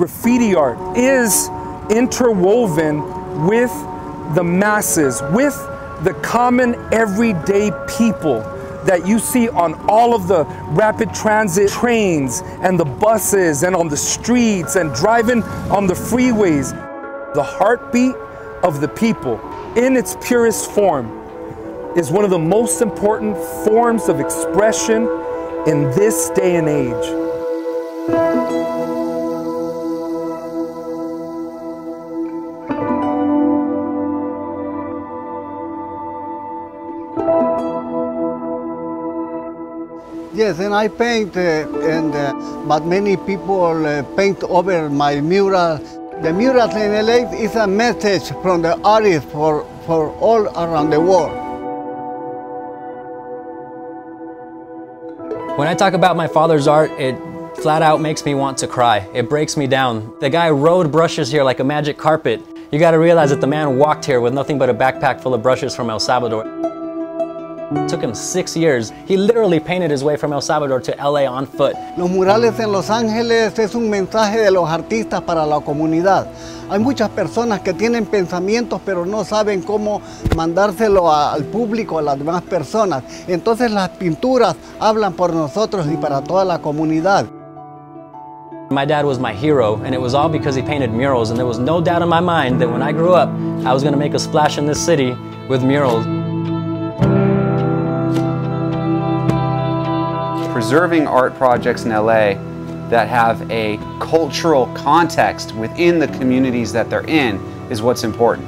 graffiti art is interwoven with the masses, with the common everyday people that you see on all of the rapid transit trains and the buses and on the streets and driving on the freeways. The heartbeat of the people in its purest form is one of the most important forms of expression in this day and age. Yes, and I paint, uh, and uh, but many people uh, paint over my mural. The mural in LA is a message from the artist for, for all around the world. When I talk about my father's art, it flat out makes me want to cry. It breaks me down. The guy rode brushes here like a magic carpet. You gotta realize that the man walked here with nothing but a backpack full of brushes from El Salvador. It took him six years. He literally painted his way from El Salvador to LA on foot. Los murales en Los Ángeles es un mensaje de los artistas para la comunidad. Hay muchas personas que tienen pensamientos pero no saben cómo mandárselo a, al público, a las demás personas. Entonces las pinturas hablan por nosotros y para toda la comunidad. My dad was my hero, and it was all because he painted murals, and there was no doubt in my mind that when I grew up, I was going to make a splash in this city with murals. Preserving art projects in LA that have a cultural context within the communities that they're in is what's important.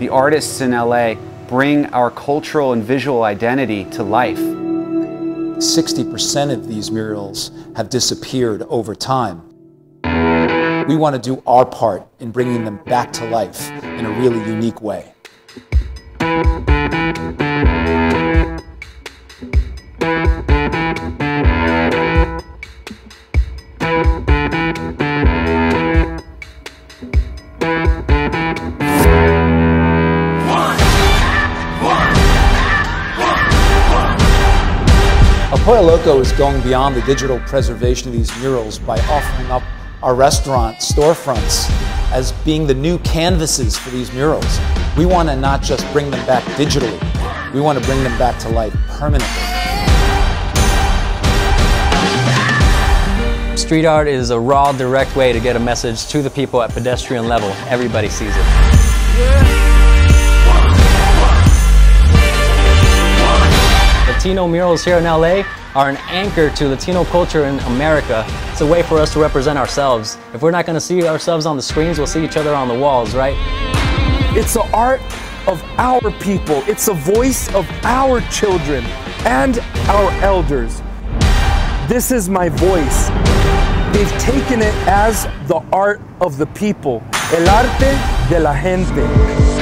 The artists in LA bring our cultural and visual identity to life. 60% of these murals have disappeared over time. We want to do our part in bringing them back to life in a really unique way. Pollo Loco is going beyond the digital preservation of these murals by offering up our restaurant storefronts as being the new canvases for these murals. We want to not just bring them back digitally, we want to bring them back to life permanently. Street art is a raw, direct way to get a message to the people at pedestrian level. Everybody sees it. Latino murals here in LA are an anchor to Latino culture in America. It's a way for us to represent ourselves. If we're not going to see ourselves on the screens, we'll see each other on the walls, right? It's the art of our people. It's the voice of our children and our elders. This is my voice. They've taken it as the art of the people. El arte de la gente.